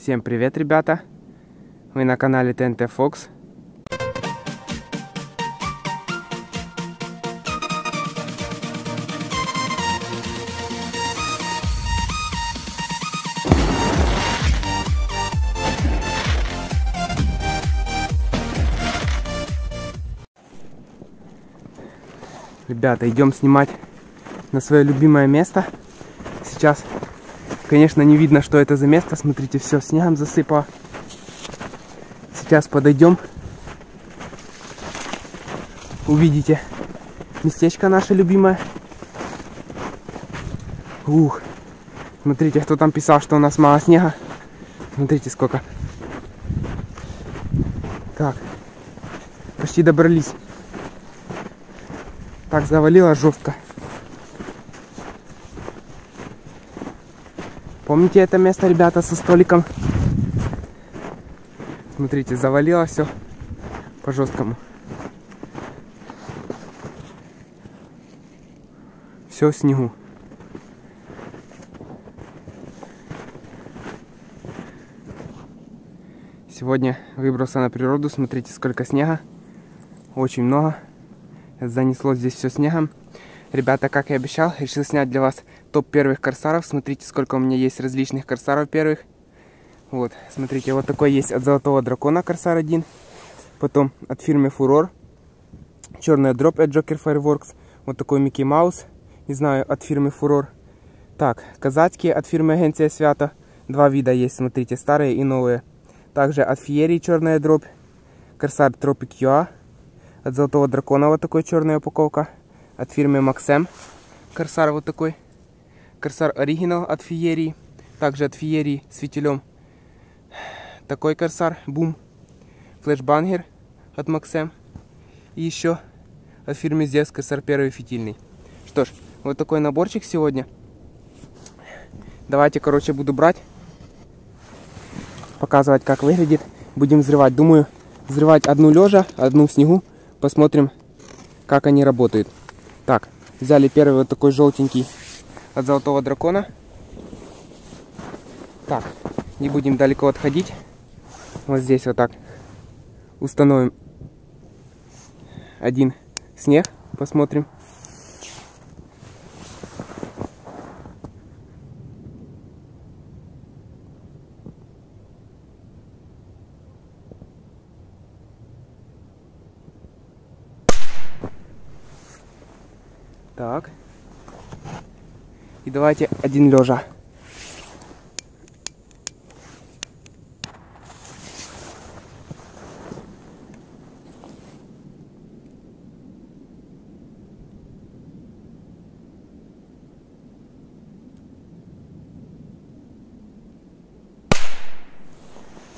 Всем привет, ребята! Вы на канале ТНТ Fox. Ребята, идем снимать на свое любимое место. Сейчас, конечно, не видно, что это за место. Смотрите, все снегом засыпало. Сейчас подойдем. Увидите местечко наше любимое. Ух. Смотрите, кто там писал, что у нас мало снега. Смотрите, сколько. Так. Почти добрались. Так завалило жестко. Помните это место, ребята, со столиком? Смотрите, завалило все по жесткому. Все в снегу. Сегодня выбрался на природу, смотрите, сколько снега. Очень много. Занесло здесь все снегом. Ребята, как и обещал, решил снять для вас топ первых корсаров. Смотрите, сколько у меня есть различных корсаров первых. Вот, смотрите, вот такой есть от Золотого Дракона Корсар 1. Потом от фирмы Фурор. Черная дроп от Joker Fireworks. Вот такой Микки Маус. Не знаю, от фирмы Фурор. Так, казацкие от фирмы Агенция Свята. Два вида есть, смотрите, старые и новые. Также от Фиери черная дробь. Корсар Tropic UA. От Золотого Дракона вот такой черная упаковка. От фирмы Maxem. Корсар вот такой. Корсар Оригинал от Фиерии. Также от Фиерии с фитилем. Такой корсар. Бум. Флешбангер от Maxem. И еще от фирмы Зевс корсар первый фитильный. Что ж, вот такой наборчик сегодня. Давайте, короче, буду брать. Показывать, как выглядит. Будем взрывать. Думаю, взрывать одну лежа, одну в снегу. Посмотрим, как они работают. Так, взяли первый вот такой желтенький от Золотого Дракона. Так, не будем далеко отходить. Вот здесь вот так установим один снег. Посмотрим. Так. И давайте один лежа.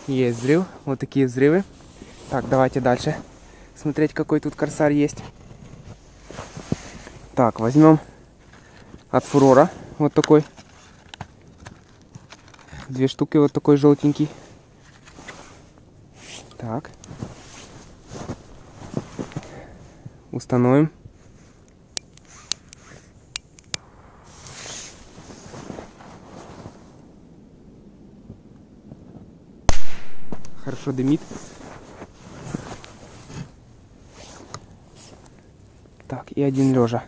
Есть взрыв. Вот такие взрывы. Так, давайте дальше смотреть, какой тут корсар есть. Так, возьмем от фурора вот такой. Две штуки вот такой желтенький. Так. Установим. Хорошо дымит. Так, и один лежа.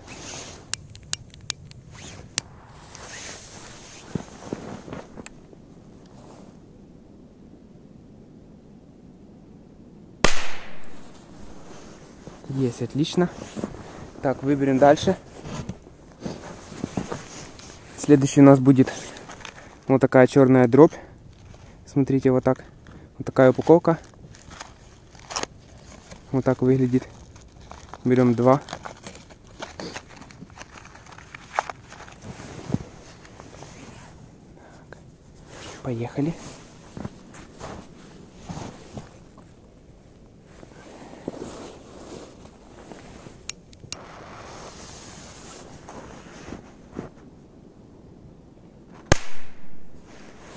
Есть, отлично. Так, выберем дальше. Следующий у нас будет вот такая черная дробь. Смотрите, вот так. Вот такая упаковка. Вот так выглядит. Берем два. Поехали.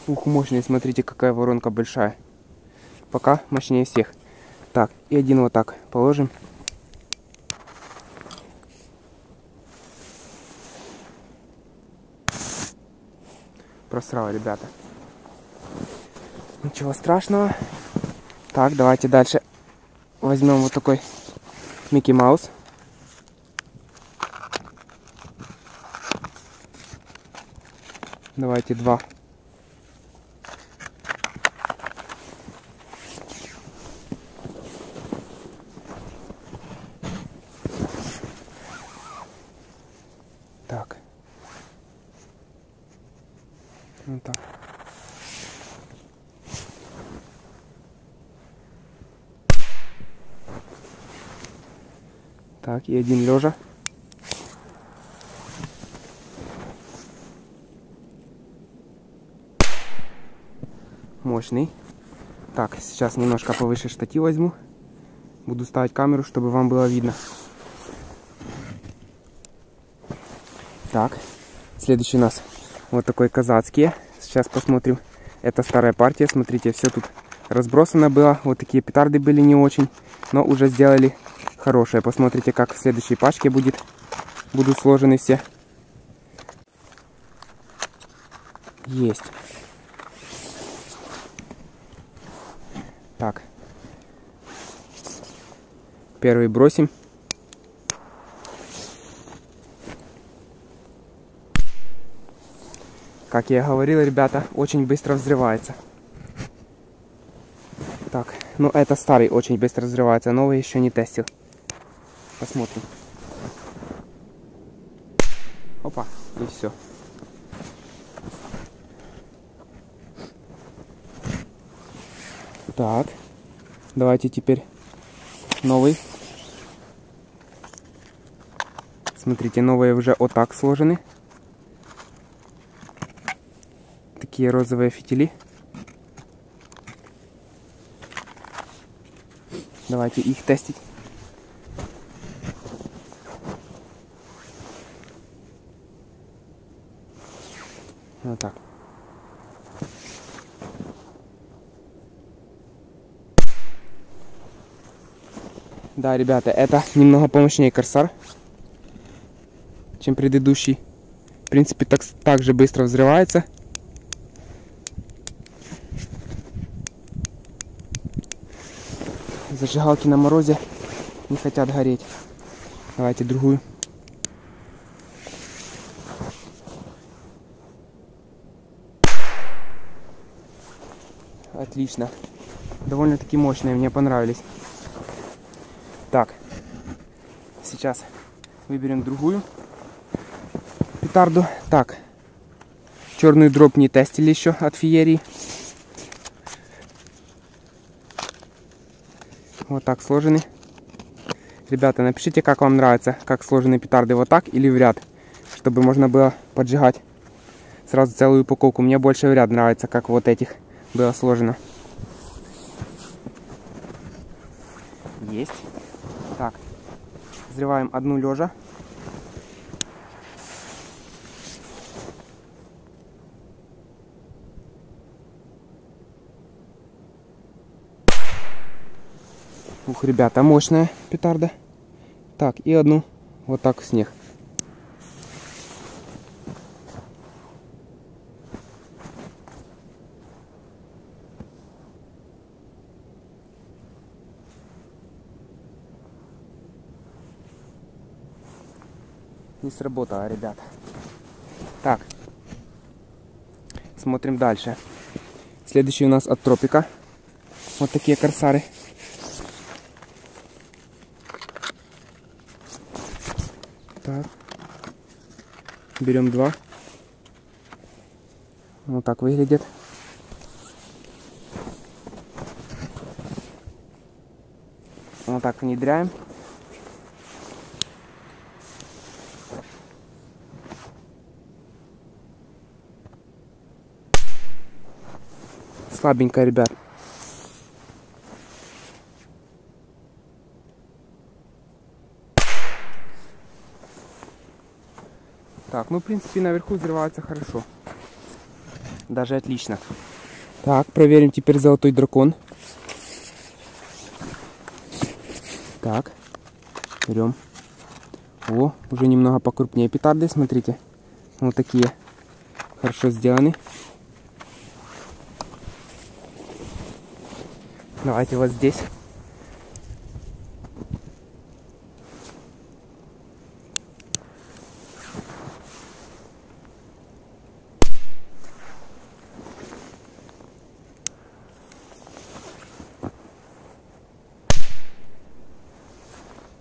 Ух, мощный, смотрите, какая воронка большая. Пока мощнее всех. Так, и один вот так положим. Просрал, ребята. Ничего страшного. Так, давайте дальше возьмем вот такой Микки Маус. Давайте два. Так. Вот так. Так, и один лежа. Мощный. Так, сейчас немножко повыше штатив возьму. Буду ставить камеру, чтобы вам было видно. Так, следующий у нас вот такой казацкий. Сейчас посмотрим. Это старая партия. Смотрите, все тут разбросано было. Вот такие петарды были не очень, но уже сделали хорошее. Посмотрите, как в следующей пачке будет, будут сложены все. Есть. Так. Первый бросим. Как я говорил, ребята, очень быстро взрывается. Так, ну это старый очень быстро взрывается, новый еще не тестил. Посмотрим. Опа, и все. Так, давайте теперь новый. Смотрите, новые уже вот так сложены. Такие розовые фитили. Давайте их тестить. Вот так. Да, ребята, это немного помощнее Корсар, чем предыдущий. В принципе, так, так же быстро взрывается. Зажигалки на морозе не хотят гореть. Давайте другую. Отлично. Довольно-таки мощные, мне понравились. Так, сейчас выберем другую петарду. Так, черный дроп не тестили еще от феерии. Вот так сложены. Ребята, напишите, как вам нравится, как сложены петарды вот так или в ряд, чтобы можно было поджигать сразу целую упаковку. Мне больше в ряд нравится, как вот этих было сложено. Есть. Так, взрываем одну лежа. Ух, ребята, мощная петарда. Так, и одну вот так в снег. Не сработало, ребят. Так. Смотрим дальше. Следующий у нас от Тропика. Вот такие корсары. Так. Берем два. Вот так выглядит. Вот так внедряем. Слабенько, ребят. Так, ну, в принципе, наверху взрывается хорошо. Даже отлично. Так, проверим теперь золотой дракон. Так, берем. О, уже немного покрупнее петарды, смотрите. Вот такие. Хорошо сделаны. Давайте вот здесь.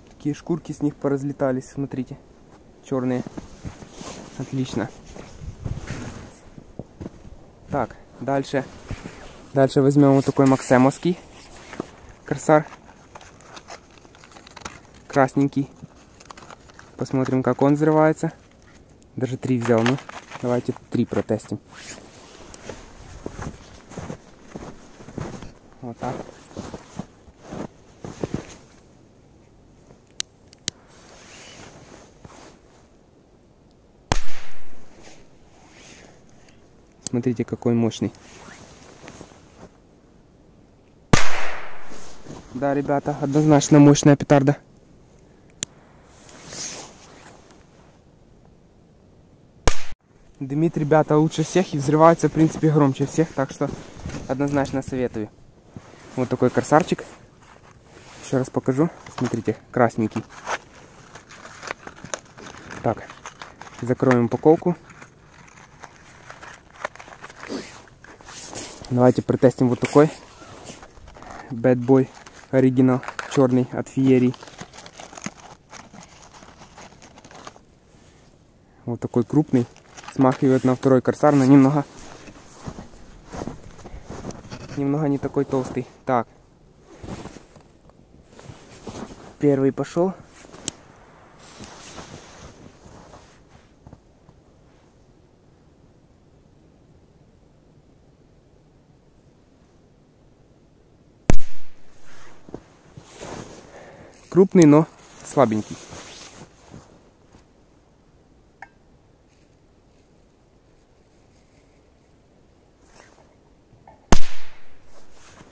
Такие шкурки с них поразлетались, смотрите. Черные. Отлично. Так, дальше. Дальше возьмем вот такой Максимовский корсар. Красненький. Посмотрим, как он взрывается. Даже три взял. Ну, давайте три протестим. Вот так. Смотрите, какой мощный. Да, ребята, однозначно мощная петарда. Дымит, ребята, лучше всех и взрывается, в принципе, громче всех, так что однозначно советую. Вот такой корсарчик. Еще раз покажу. Смотрите, красненький. Так, закроем упаковку. Давайте протестим вот такой Bad Boy оригинал черный от Фиерии. Вот такой крупный. Смахивает на второй корсар, но немного немного не такой толстый. Так. Первый пошел. Крупный, но слабенький.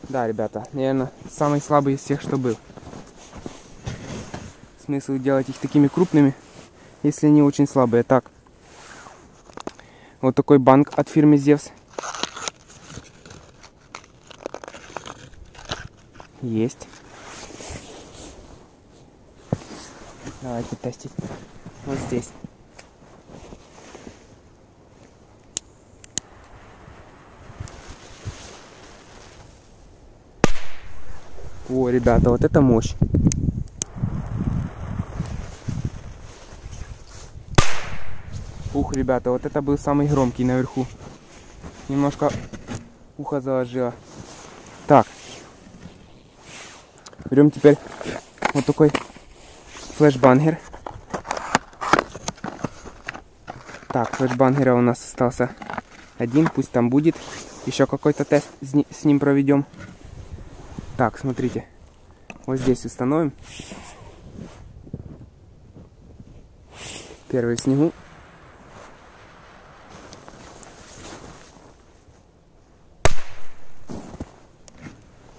Да, ребята, наверное, самый слабый из всех, что был. Смысл делать их такими крупными, если они очень слабые. Так, вот такой банк от фирмы Зевс. Есть. Давайте тестить. Вот здесь. О, ребята, вот это мощь. Ух, ребята, вот это был самый громкий наверху. Немножко ухо заложило. Так. Берем теперь вот такой флешбангер. Так, флешбангера у нас остался один, пусть там будет. Еще какой-то тест с ним проведем. Так, смотрите. Вот здесь установим. Первый снегу.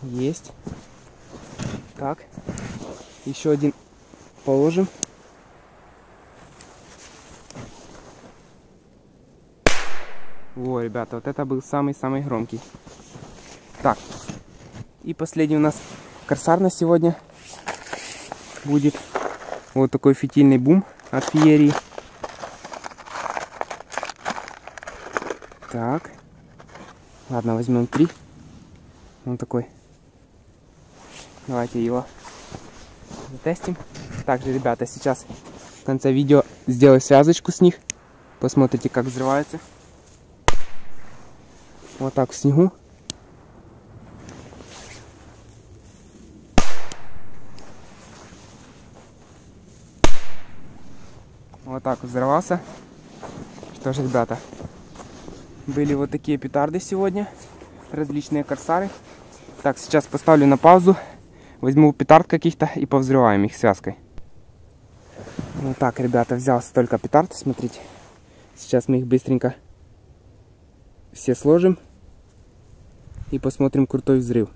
Есть. Так. Еще один положим. Во, ребята, вот это был самый-самый громкий. Так. И последний у нас корсар на сегодня будет вот такой фитильный бум от феерии. Так. Ладно, возьмем три. Он такой. Давайте его затестим. Также, ребята, сейчас в конце видео сделаю связочку с них. Посмотрите, как взрывается. Вот так в снегу. Вот так взорвался. Что ж, ребята, были вот такие петарды сегодня. Различные корсары. Так, сейчас поставлю на паузу. Возьму петард каких-то и повзрываем их связкой. Ну так, ребята, взял столько петард, смотрите. Сейчас мы их быстренько все сложим и посмотрим крутой взрыв.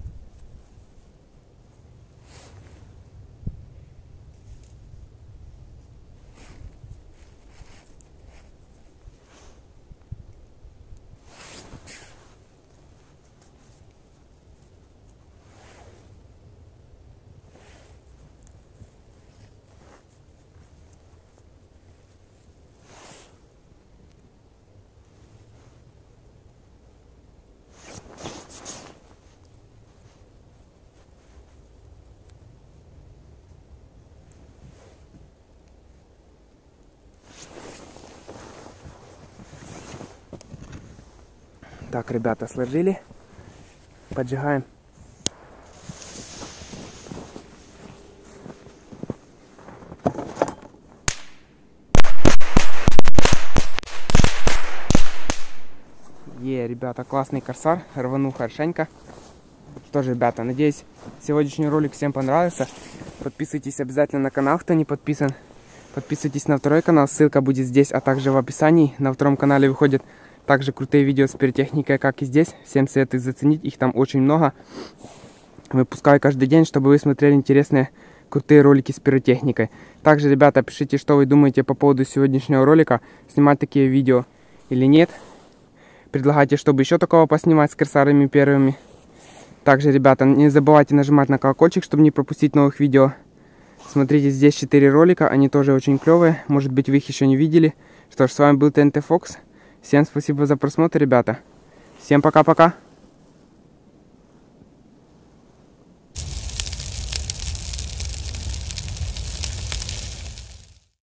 Так, ребята, сложили. Поджигаем. Е, ребята, классный корсар, рванул хорошенько. Что же, ребята, надеюсь, сегодняшний ролик всем понравился. Подписывайтесь обязательно на канал, кто не подписан. Подписывайтесь на второй канал, ссылка будет здесь, а также в описании. На втором канале выходят также крутые видео с пиротехникой, как и здесь. Всем советую заценить, их там очень много. Выпускаю каждый день, чтобы вы смотрели интересные крутые ролики с пиротехникой. Также, ребята, пишите, что вы думаете по поводу сегодняшнего ролика, снимать такие видео или нет. Предлагайте, чтобы еще такого поснимать с корсарами первыми. Также, ребята, не забывайте нажимать на колокольчик, чтобы не пропустить новых видео. Смотрите, здесь 4 ролика, они тоже очень клевые. Может быть, вы их еще не видели. Что ж, с вами был ТНТ Фокс. Всем спасибо за просмотр, ребята. Всем пока-пока.